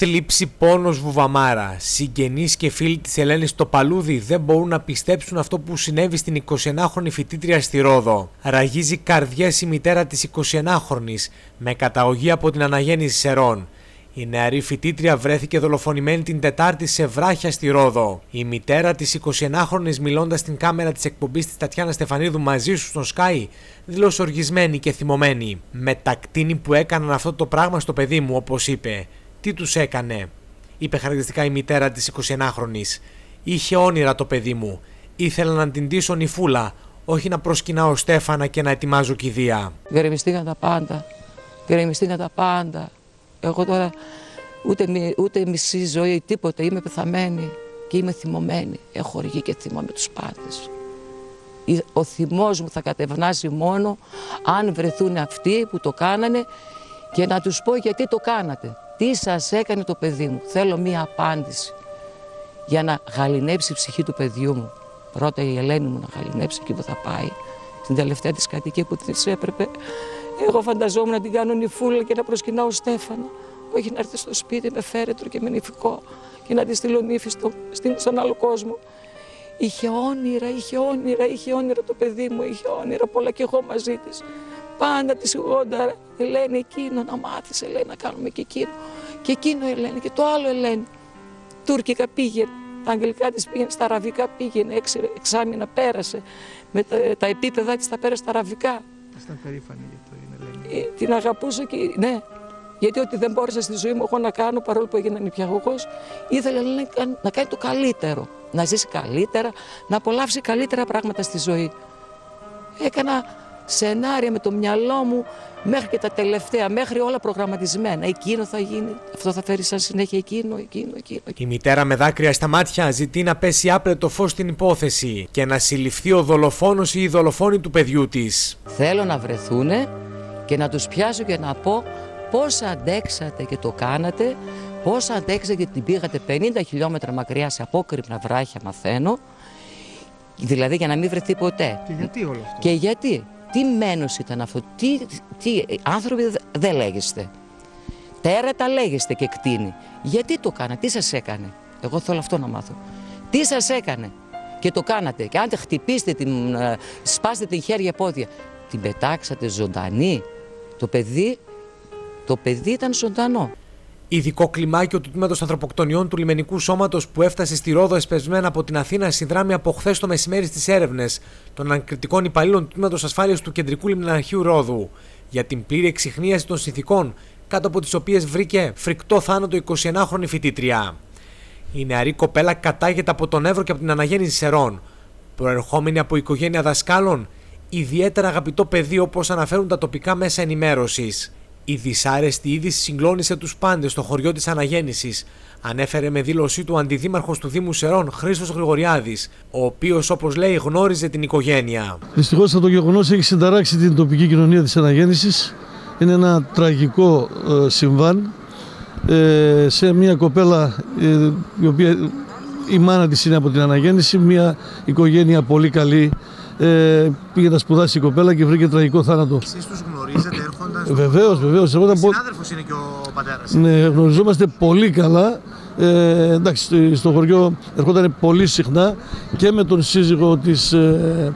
Θλίψη, πόνος, βουβαμάρα. Συγγενείς και φίλοι της Ελένης στο Παλούδι δεν μπορούν να πιστέψουν αυτό που συνέβη στην 29χρονη φοιτήτρια στη Ρόδο. Ραγίζει καρδιές η μητέρα της 29χρονη με καταγωγή από την αναγέννηση Σερών. Η νεαρή φοιτήτρια βρέθηκε δολοφονημένη την Τετάρτη σε βράχια στη Ρόδο. Η μητέρα της 29χρονη, μιλώντας στην κάμερα της εκπομπής της Τατιάνα Στεφανίδου μαζί σου στον Sky, δήλωσε οργισμένη και θυμωμένη. Με τα κτίνη που έκαναν αυτό το πράγμα στο παιδί μου, όπως είπε. Τι τους έκανε, είπε χαρακτηριστικά η μητέρα της 29χρονης. Είχε όνειρα το παιδί μου. Ήθελα να την τύσω νυφούλα, όχι να προσκυνάω Στέφανα και να ετοιμάζω κηδεία. Γκρεμιστήκαν τα πάντα. Γκρεμιστήκαν τα πάντα. Εγώ τώρα ούτε, ούτε μισή ζωή, τίποτα. Είμαι πεθαμένη και είμαι θυμωμένη. Έχω οργή και θυμό με τους πάντες. Ο θυμός μου θα κατευνάσει μόνο αν βρεθούν αυτοί που το κάνανε και να τους πω γιατί το κάνατε. Τι σας έκανε το παιδί μου; Θέλω μία απάντηση για να γαλινέψει η ψυχή του παιδιού μου. Πρώτα η Ελένη μου να γαλινέψει εκεί που θα πάει. Στην τελευταία της κατοικία που της έπρεπε. Εγώ φανταζόμουν να την κάνω νυφούλα και να προσκυνάω Στέφανο. Όχι να έρθει στο σπίτι με φέρετρο και με νηφικό και να τη στείλω νύφη στο, στον άλλο κόσμο. Είχε όνειρα, είχε όνειρα, είχε όνειρα το παιδί μου, είχε όνειρα πολλά και εγώ μαζί της. Πάντα τη σιγόντα, Ελένη, εκείνο να μάθεις, Ελένη, να κάνουμε και εκείνο. Και εκείνο, Ελένη, και το άλλο, Ελένη. Τούρκικα πήγαινε. Τα αγγλικά της πήγαινε, στα αραβικά πήγαινε. Έξι εξάμεινα πέρασε. Με τα, τα επίπεδα της τα πέρασε στα αραβικά. Ήταν περήφανη για το είναι, Ελένη. Ε, την αγαπούσα και. Ναι, γιατί ό,τι δεν μπόρεσα στη ζωή μου εγώ να κάνω, παρόλο που έγινα νηπιαγωγό, ήθελα να κάνει το καλύτερο. Να ζήσει καλύτερα, να απολαύσει καλύτερα πράγματα στη ζωή. Έκανα σενάρια με το μυαλό μου μέχρι και τα τελευταία, μέχρι όλα προγραμματισμένα. Εκείνο θα γίνει, αυτό θα φέρει σαν συνέχεια εκείνο, εκείνο, εκείνο. Η μητέρα με δάκρυα στα μάτια ζητεί να πέσει άπλετο φως στην υπόθεση και να συλληφθεί ο δολοφόνος ή η δολοφόνη του παιδιού της. Θέλω να βρεθούνε και να τους πιάσω και να πω πώς αντέξατε και το κάνατε, πώς αντέξατε και την πήγατε 50 χιλιόμετρα μακριά σε απόκρυπνα βράχια μαθαίνω, δηλαδή για να μην βρεθεί ποτέ. Και γιατί όλο αυτό; Και γιατί; Τι μένος ήταν αυτό, τι, τι άνθρωποι δεν λέγεστε. Τέρατα λέγεστε και κτίνη. Γιατί το κάνατε, τι σας έκανε; Εγώ θέλω αυτό να μάθω. Τι σας έκανε; Και το κάνατε. Και αν χτυπήσετε, την, ε, σπάσετε την χέρια πόδια, την πετάξατε ζωντανή. Το παιδί, το παιδί ήταν ζωντανό. Ειδικό κλιμάκιο του τμήματος ανθρωποκτονιών του λιμενικού σώματος που έφτασε στη Ρόδο εσπεσμένα από την Αθήνα συνδράμει από χθες το μεσημέρι στις έρευνες των ανακριτικών υπαλλήλων του τμήματος ασφάλειας του Κεντρικού Λιμναρχείου Ρόδου για την πλήρη εξυχνίαση των συνθηκών κάτω από τις οποίες βρήκε φρικτό θάνατο 29χρονη φοιτήτρια. Η νεαρή κοπέλα κατάγεται από τον Εύρο και από την αναγέννηση Σερών. Προερχόμενη από οικογένεια δασκάλων, ιδιαίτερα αγαπητό παιδί όπως αναφέρουν τα τοπικά μέσα ενημέρωσης. Η δυσάρεστη είδηση συγκλώνησε τους πάντες στο χωριό της Αναγέννησης, ανέφερε με δήλωσή του αντιδήμαρχος του Δήμου Σερών Χρήστος Γρηγοριάδης, ο οποίος όπως λέει γνώριζε την οικογένεια. Δυστυχώς το γεγονός έχει συνταράξει την τοπική κοινωνία της Αναγέννησης. Είναι ένα τραγικό ε, συμβάν ε, σε μια κοπέλα ε, η οποία η μάνα της είναι από την Αναγέννηση, μια οικογένεια πολύ καλή ε, πήγε να σπουδάσει η κοπέλα και βρήκε τραγικό θάνατο. Εσείς τους γνωρίζετε, έρχονταν στο... Βεβαίω, βεβαίω. Συνάδελφος είναι και ο πατέρας. Ναι, γνωριζόμαστε πολύ καλά. Ε, εντάξει, στο χωριό ερχόταν πολύ συχνά και με τον σύζυγο της, ε,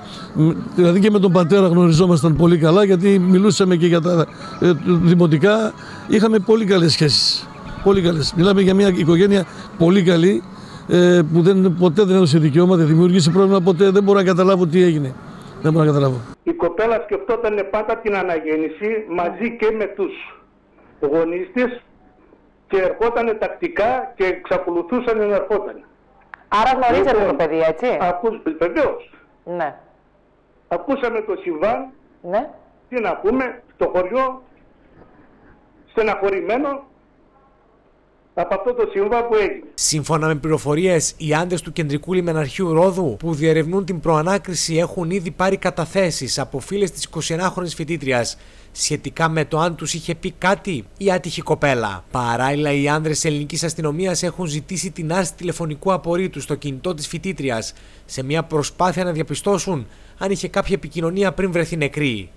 δηλαδή και με τον πατέρα γνωριζόμασταν πολύ καλά γιατί μιλούσαμε και για τα ε, δημοτικά. Είχαμε πολύ καλές σχέσεις. Πολύ καλές. Μιλάμε για μια οικογένεια πολύ καλή ε, που δεν, ποτέ δεν έδωσε δικαιώματα, δεν δημιούργησε πρόβλημα, ποτέ δεν μπορώ να καταλάβω τι έγινε. Δεν μπορώ να καταλάβω. Η κοπέλα σκεφτόταν πάντα την αναγέννηση μαζί και με τους γονείς της και ερχόταν τακτικά και εξακολουθούσαν να ερχόταν. Άρα γνωρίζετε λοιπόν, το παιδί, έτσι; Ακούς, βεβαίως. Ναι. Ακούσαμε το συμβάν. Ναι. Τι να πούμε, στο χωριό, στεναχωρημένο, από αυτό το συμβάν που έγινε. Σύμφωνα με πληροφορίες, οι άντρες του κεντρικού λιμεναρχείου Ρόδου που διερευνούν την προανάκριση έχουν ήδη πάρει καταθέσεις από φίλες της 29χρονη φοιτήτριας σχετικά με το αν τους είχε πει κάτι η άτυχη κοπέλα. Παράλληλα, οι άνδρε ελληνικής αστυνομίας έχουν ζητήσει την άρση τηλεφωνικού απορρίτου στο κινητό της φοιτήτριας σε μια προσπάθεια να διαπιστώσουν αν είχε κάποια επικοινωνία πριν βρεθεί νεκρή.